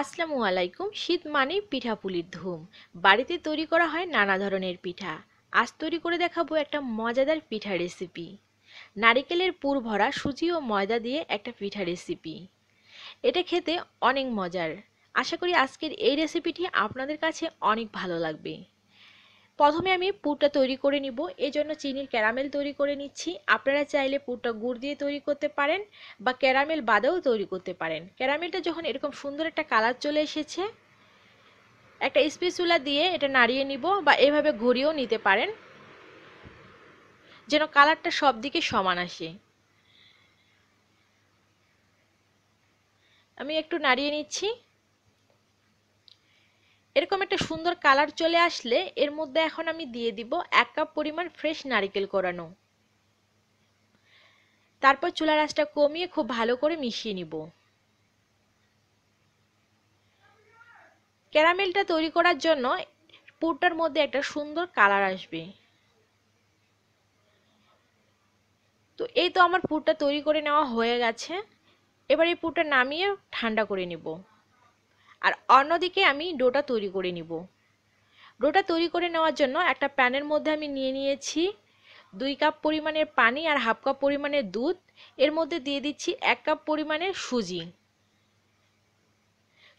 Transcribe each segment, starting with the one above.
আসসালামু আলাইকুম, শীত মানেই পিঠাপুলির ধুম। বাড়িতে তৈরি করা হয় নানা ধরনের পিঠা। আজ তৈরি করে দেখাবো একটা মজাদার পিঠা রেসিপি নারিকেলের পুর ভরা সুজি ও ময়দা দিয়ে একটা পিঠা রেসিপি এটা খেতে অনেক মজার। আশা করি আজকের এই রেসিপিটি আপনাদের কাছে অনেক ভালো লাগবে। প্রথমে আমি পুরটা তৈরি করে নিব। জন্য চিনির ক্যারামেল তৈরি করে নিচ্ছি। আপনারা চাইলে পুরটা গুড় দিয়ে তৈরি করতে পারেন বা ক্যারামেল বাদেও তৈরি করতে পারেন। ক্যারামেলটা যখন এরকম সুন্দর একটা কালার চলে এসেছে, একটা স্পেসুলা দিয়ে এটা নাড়িয়ে নিব বা এভাবে ঘুরিয়েও নিতে পারেন। যেন কালারটা সব দিকে সমান আসে। আমি একটু নাড়িয়ে নিচ্ছি। এরকম একটা সুন্দর কালার চলে আসলে এর মধ্যে এখন আমি দিয়ে দিব এক কাপ পরিমাণ ফ্রেশ নারিকেল কোরানো। তারপর চুলার আঁচটা কমিয়ে খুব ভালো করে মিশিয়ে নিব। ক্যারামেলটা তৈরি করার জন্য পুরটার মধ্যে একটা সুন্দর কালার আসবে। তো এই তো আমার পুরটা তৈরি করে নেওয়া হয়ে গেছে। এবার এই পুরটা নামিয়ে ঠান্ডা করে নেব। আর অন্যদিকে আমি ডোটা তৈরি করে নিব। ডোটা তৈরি করে নেওয়ার জন্য একটা প্যানের মধ্যে আমি নিয়ে নিয়েছি দুই কাপ পরিমাণের পানি আর হাফ কাপ পরিমাণের দুধ। এর মধ্যে দিয়ে দিচ্ছি এক কাপ পরিমাণের সুজি।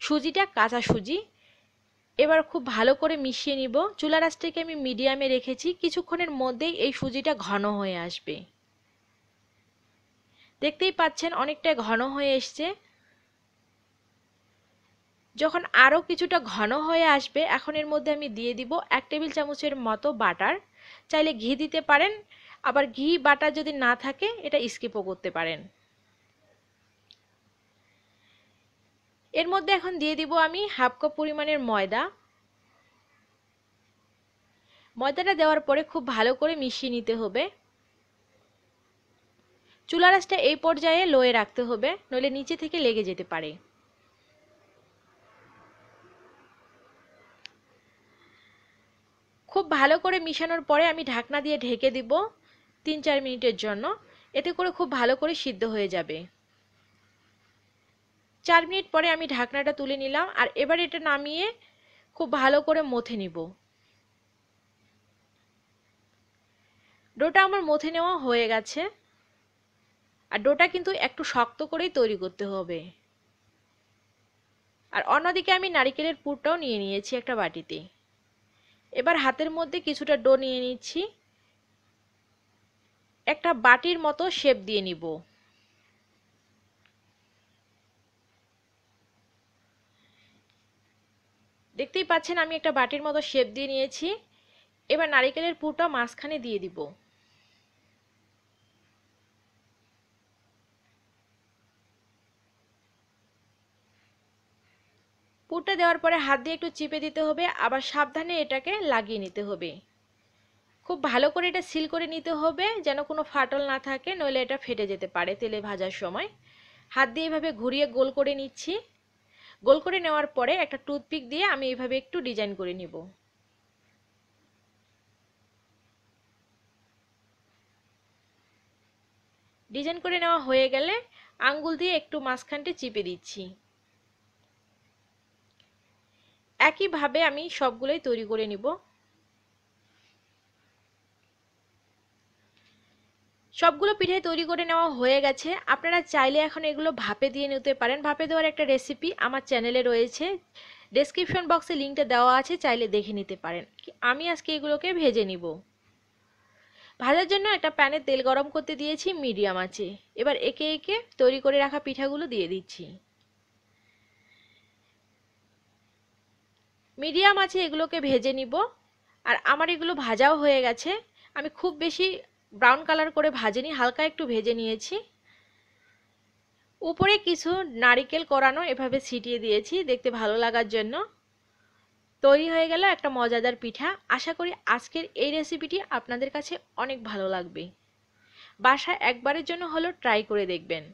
সুজিটা কাঁচা সুজি। এবার খুব ভালো করে মিশিয়ে নিব। চুলা রাসটাকে আমি মিডিয়ামে রেখেছি। কিছুক্ষণের মধ্যেই এই সুজিটা ঘন হয়ে আসবে। দেখতেই পাচ্ছেন অনেকটা ঘন হয়ে এসছে। যখন আরও কিছুটা ঘন হয়ে আসবে, এখন এর মধ্যে আমি দিয়ে দিব এক টেবিল চামচের মতো বাটার। চাইলে ঘি দিতে পারেন, আবার ঘি বাটার যদি না থাকে, এটা স্কিপও করতে পারেন। এর মধ্যে এখন দিয়ে দিব আমি হাফ কাপ পরিমাণের ময়দা। ময়দাটা দেওয়ার পরে খুব ভালো করে মিশিয়ে নিতে হবে। চুলা রাসটা এই পর্যায়ে লোয়ে রাখতে হবে, নইলে নিচে থেকে লেগে যেতে পারে। খুব ভালো করে মিশানোর পরে আমি ঢাকনা দিয়ে ঢেকে দিব তিন চার মিনিটের জন্য। এতে করে খুব ভালো করে সিদ্ধ হয়ে যাবে। চার মিনিট পরে আমি ঢাকনাটা তুলে নিলাম আর এবার এটা নামিয়ে খুব ভালো করে মথে নিব। ডোটা আমার মথে নেওয়া হয়ে গেছে। আর ডোটা কিন্তু একটু শক্ত করেই তৈরি করতে হবে। আর অন্যদিকে আমি নারিকেলের পুরটাও নিয়ে নিয়েছি একটা বাটিতে। এবার হাতের মধ্যে কিছুটা ডো নিয়ে নিচ্ছি। একটা বাটির মতো শেপ দিয়ে নিব। দেখতেই পাচ্ছেন আমি একটা বাটির মতো শেপ দিয়ে নিয়েছি। এবার নারিকেলের পুরটা মাঝখানে দিয়ে দিব। পুরটা দেওয়ার পরে হাত দিয়ে একটু চিপে দিতে হবে, আবার সাবধানে এটাকে লাগিয়ে নিতে হবে। খুব ভালো করে এটা সিল করে নিতে হবে, যেন কোনো ফাটল না থাকে, নইলে এটা ফেটে যেতে পারে তেলে ভাজার সময়। হাত দিয়ে এভাবে ঘুরিয়ে গোল করে নিচ্ছি। গোল করে নেওয়ার পরে একটা টুথপিক দিয়ে আমি এভাবে একটু ডিজাইন করে নিব। ডিজাইন করে নেওয়া হয়ে গেলে আঙ্গুল দিয়ে একটু মাঝখানটি চিপে দিচ্ছি। একইভাবে আমি সবগুলোই তৈরি করে নিব। সবগুলো পিঠাই তৈরি করে নেওয়া হয়ে গেছে। আপনারা চাইলে এখন এগুলো ভাপে দিয়ে নিতে পারেন। ভাপে দেওয়ার একটা রেসিপি আমার চ্যানেলে রয়েছে। ডেসক্রিপশন বক্সে লিঙ্কটা দেওয়া আছে, চাইলে দেখে নিতে পারেন। আমি আজকে এগুলোকে ভেজে নিব। ভাজার জন্য একটা প্যানে তেল গরম করতে দিয়েছি মিডিয়াম আছে এবার একে একে তৈরি করে রাখা পিঠাগুলো দিয়ে দিচ্ছি। মিডিয়াম আছে, এগুলোকে ভেজে নিব। আর আমার এগুলো ভাজাও হয়ে গেছে। আমি খুব বেশি ব্রাউন কালার করে ভাজেনি, হালকা একটু ভেজে নিয়েছি। উপরে কিছু নারিকেল করানো এভাবে ছিটিয়ে দিয়েছি, দেখতে ভালো লাগার জন্য। তৈরি হয়ে গেল একটা মজাদার পিঠা। আশা করি আজকের এই রেসিপিটি আপনাদের কাছে অনেক ভালো লাগবে। বাসায় একবারের জন্য হলো ট্রাই করে দেখবেন।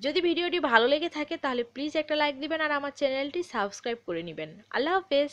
যদি ভিডিওটি ভালো লেগে থাকে তাহলে প্লিজ একটা লাইক দিবেন আর আমার চ্যানেলটি সাবস্ক্রাইব করে নেবেন। আল্লাহ হাফেজ।